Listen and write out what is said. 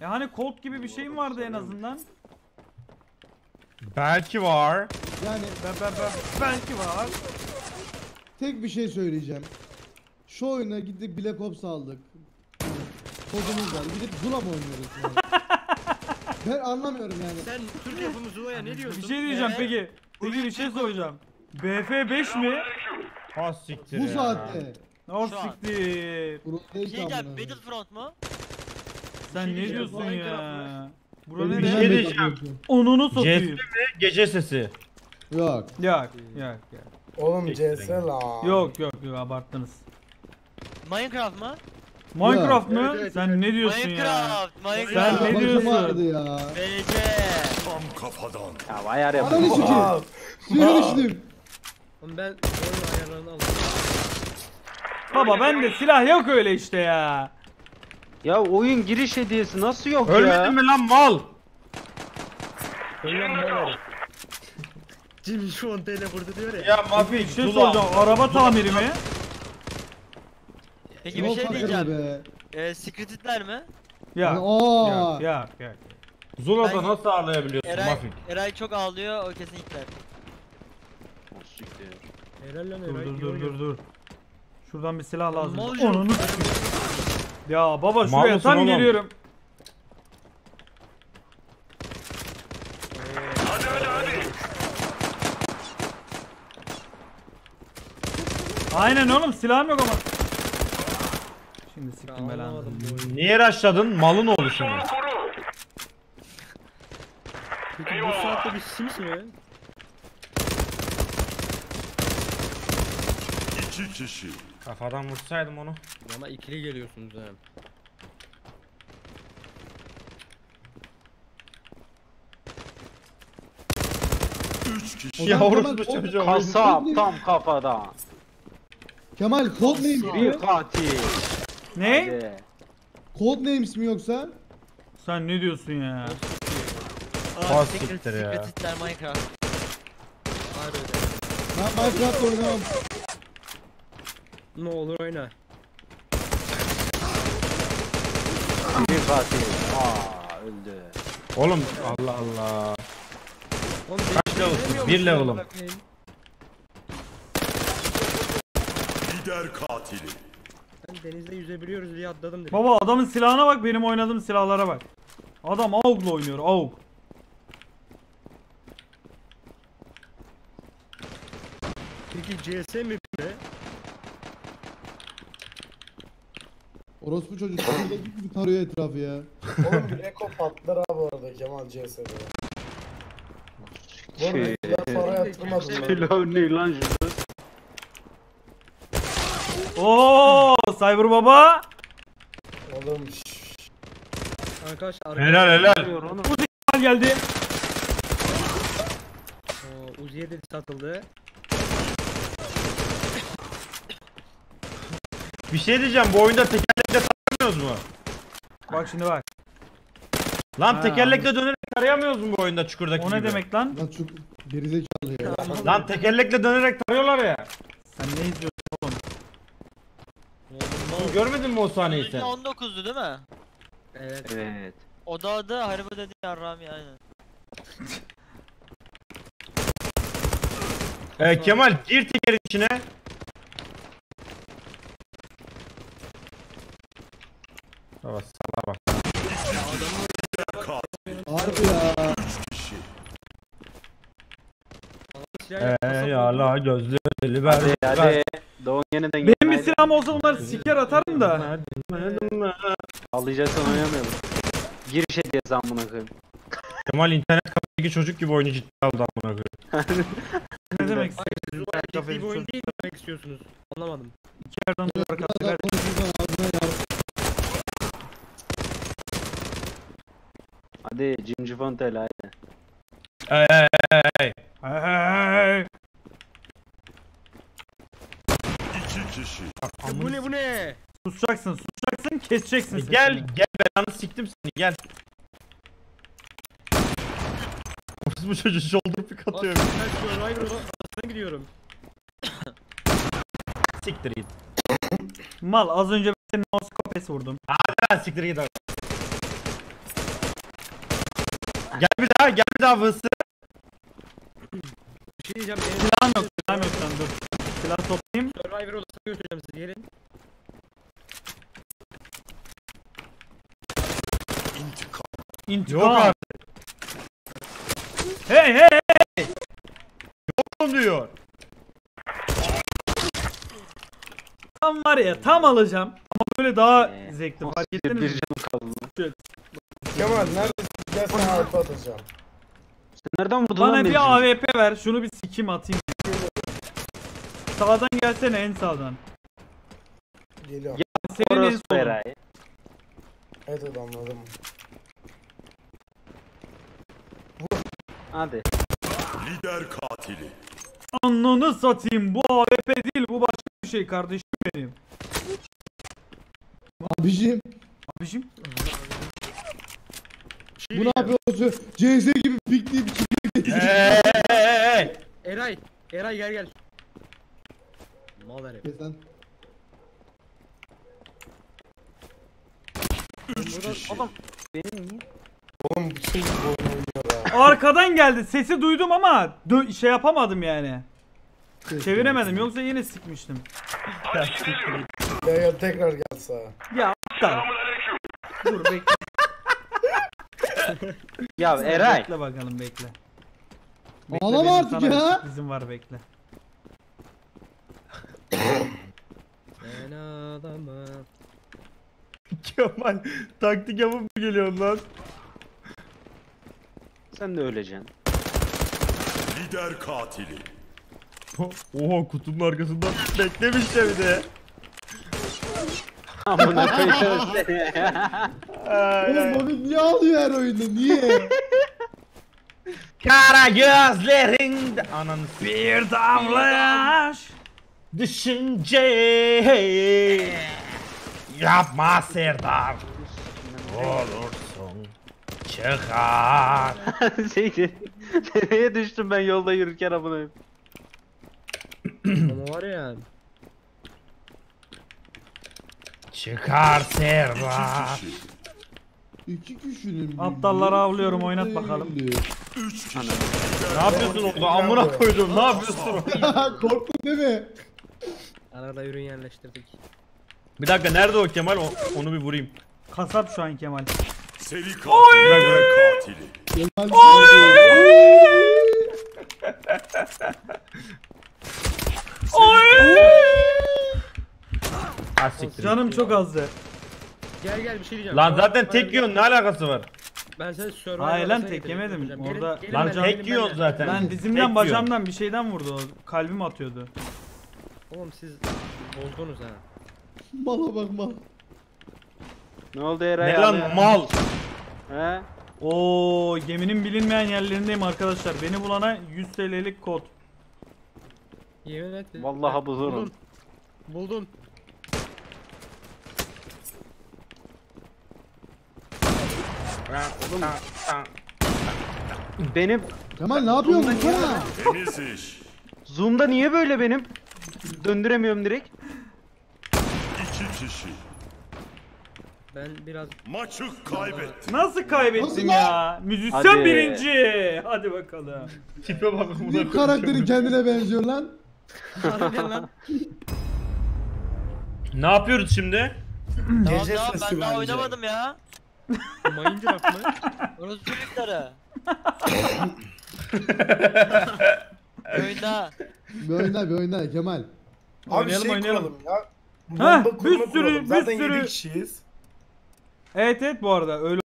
E hani Colt gibi bir şeyin vardı en azından. Belki var. Yani Ben, ben, ben, belki var. tek bir şey söyleyeceğim. Şu oyuna gittik Black Ops aldık. Kodumuz var. Gidip Zula mı oynuyoruz yani? ben anlamıyorum yani. Sen Türk yapımı Zula'ya ne diyorsun? Bir şey diyeceğim peki. Peki bir şey soracağım. BF5 mi? Ha siktir Bu ya. saatte. Şu an. Siktir. Bir değil şey diyeceğim koyayım. Battlefront mu? Sen şey ne diyorsun ya? Bura ne Bir şey diyeceğim. Onunu CS satayım. Gece sesi. Yok. Yok yok yok. Oğlum CS la. Yok yok yok abarttınız. Minecraft mı? Minecraft mı? Evet, evet, Sen ne diyorsun ya? Minecraft, Sen Minecraft. ne Başım diyorsun? ağrıdı ya. BC. Ya ayar yap. Ananı sikeyim. Suya düştüm. Oğlum ben oyun ayarlarını aldım. Baba bende silah yok öyle işte ya. Ya oyun giriş hediyesi nasıl yok ya? Ölmedin mi lan mal? Oyun ne Jimmy şu an tele vurdu diyor ya. Ya Mafik, Bir şey soracağım. Araba tamiri mi? Peki bir Yol şey fakiri diyeceğim. be. Ee, Secreted'ler mi? Ya. Ya ya ya. Zula'da Ben- nasıl ağırlayabiliyorsun Eray, Mafik? Eray çok ağlıyor o kesin Hitler. Oh, siktir. Helal lan Dur Eray. dur dur dur dur. Şuradan bir silah lazım. Mal Onunu Ya baba Mal şuraya mısın tam oğlum? geliyorum. Aynen oğlum silahım yok ama. Şimdi siktim belanı. anlamadım bu oyunu. Niye raşladın? Malın oldu şimdi. Peki bu saatte bir sims mi? İki kişi. Kafadan vursaydım onu. Ama ikili geliyorsunuz ha. Üç kişi. O Ya zaman orospu Kemal, çocuğu. Kasap tam kafada. Kemal kod neymiş Bir mi? katil. Ne? Hadi. Kod neymiş mi yoksa? Sen ne diyorsun ya? Aa, siktir ya. Secret Hitler Minecraft. Ben Minecraft oynamam. Ne olur oyna. Bir katil. Aa öldü. Oğlum Allah Allah. Oğlum Kaç level'sın? Bir level'ım. Lider katili. Ben denizde yüzebiliyoruz diye atladım dedim. Baba adamın silahına bak benim oynadığım silahlara bak. Adam AUG'la oynuyor AUG. Peki CS mi Orospu çocuk şuradaki gibi tarıyor etrafı ya. Oğlum Ops patlar abi orada Kemal CS'de. Bu arada Şey. ben para yatırmadım lan. Pilav ne lan şu? Oo, Cyber Baba. Oğlum şşş. Arkadaşlar Helal helal. Yapıyor onu. Geldi. Uzi'ye de satıldı. Bir şey diyeceğim bu oyunda tekerlekle taramıyoruz mu? Bak şimdi bak. Lan Ha, tekerlekle dönerek tarayamıyoruz mu bu oyunda çukurdaki O ne gibi? demek lan? Lan çok gerizekalı ya. Lan tekerlekle dönerek tarıyorlar ya. Sen ne izliyorsun? Oğlum görmedin mi o sahneyi sen? 19'du değil mi? Evet. Evet. O da adı harbi dedi yarram yani. Ee, Kemal gir tekerin içine. Baba sala bak. Harbi ya. Kişi. Ee, la gözlü gözlü ver. Hadi hadi. Doğum yeniden Benim bir silahım olsa bunları siker atarım da. Ağlayacaksan oynamayalım. Giriş hediyesi amına koyayım. Kemal internet kafedeki çocuk gibi oyunu ciddi aldı amına koyayım. Ne demek Zula ciddi bir oyun değil mi demek istiyorsunuz? Anlamadım. Yerden duvara Biraz kafeler. konuşursan ağzına yar. Hadi Cimci Fontel hadi. Ey ey ey ey. Hey. İki kişi. Ya bu ne bu ne? Susacaksın, susacaksın, keseceksin sesini. Gel gel belanı siktim seni gel. bu çocuğu shoulder pick atıyor. Ben Survivor'da arasına gidiyorum. Siktir git. Mal az önce ben senin mouse kafesi vurdum. Ben siktir git abi. Gel bir daha gel bir daha vısı. Bir şey diyeceğim. Silahım yok silahım yok lan dur. Silah toplayayım. Survivor odasına götüreceğim sizi gelin. İntikam. Yok artık. Hey hey hey. Oğlum diyor. Tam var ya tam alacağım. Ama böyle daha Ee, zevkli fark Bir ettiniz mi? canım kaldı. Kemal neredesin? Gel sana harfi atacağım. Sen nereden vurdun Bana lan beni? bir AWP ver. Şunu bir sikim atayım. Sağdan gelsene en sağdan. Geliyorum. Senin en solun. Eray. Evet evet anladım. Hadi. Lider katili. Ananı satayım. Bu AWP değil. Bu başka bir şey kardeşim benim. Abicim Abicim. Bu ne yapıyorsun? CS pikleyip çıkıyor. Hey hey hey. Eray. Eray gel gel. Mal herif. Sen kişi. Oğlum benim niye? Oğlum çocuk oynuyor ha. Arkadan geldi. Sesi duydum ama dö- şey yapamadım yani. Çeviremedim. Yoksa yine sikmiştim. Gel gel tekrar gel sağa. Ya aptal. Dur bekle. Ya Eray. Bekle bakalım bekle. Ağlama benim artık ya. Sürprizim var bekle. Sen adama. Kemal taktik yapıp mı geliyorsun lan? Sen de öleceksin. Lider katili. Oha kutunun arkasından beklemiş de bir de. Amına koyacağım seni. Oğlum. Mami niye ağlıyor her oyunda? Niye? Kara gözlerinde ananı Bir damla yaş. düşünce yapma Serdar olursun çıkar Şeydi. Nereye düştüm ben yolda yürürken koyayım. Ama var ya. çıkar Serdar. İki kişinin Aptalları avlıyorum, oynat bakalım. Üç kişi. ne yapıyorsun orada amına koydum ne yapıyorsun Korktun değil mi? Arada ürün yerleştirdik. bir dakika nerede o Kemal O- onu bir vurayım Kasap şu an Kemal. Seri katil. Lider katili. Kemal siktir Canım çok azdı. Gel gel bir şey diyeceğim. lan zaten tek yiyorsun ne alakası var Ben seni Survivor Hayır lan, tek yemedim. Orada- lan tek yiyorsun zaten Ben Tek dizimden yiyorsun. bacağımdan bir şeyden vurdu. o. Kalbim atıyordu. Oğlum siz bozdunuz ha. Mala bak mal. Ne oldu Eray? ne lan mal He? Oo geminin bilinmeyen yerlerindeyim arkadaşlar. Beni bulana 100 TL'lik kod. Yemin et. Vallahi. Buldum. Buldum. Benim Kemal ne yapıyorsun? Vursana. Temiz iş. Zoom'da niye böyle benim? Döndüremiyorum direkt. İki kişi. Ben biraz Maçı. Nasıl kaybettim Nasıl ya? Müzisyen Hadi. birinci. Hadi bakalım. tipe bak Bir karakterin kendine benziyor lan. Harbiden lan. ne yapıyoruz şimdi Tamam tamam ben daha oynamadım ya. Mayıncıraf mı? Orası çocukları. Oyunda. Bir oyna bir oyna Kemal. Abi Oynayalım, şey oynayalım. kuralım ya. Ha, Bomba bir kurma sürü- kuralım. bir Zaten sürü- 7 kişiyiz. Evet evet bu arada öyle